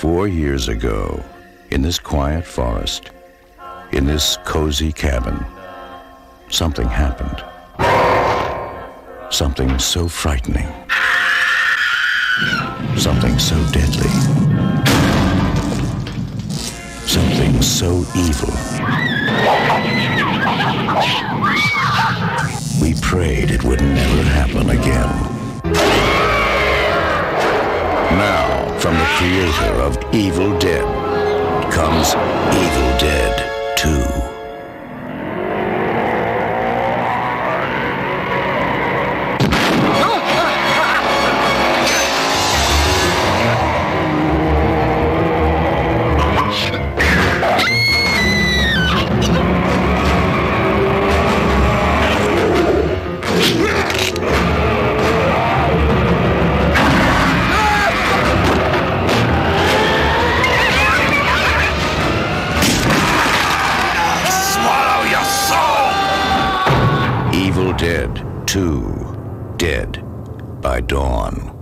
Four years ago, in this quiet forest, in this cozy cabin, something happened. Something so frightening. Something so deadly. Something so evil. We prayed it would never happen again. From the creator of Evil Dead comes Evil Dead Dead 2 Dead by Dawn.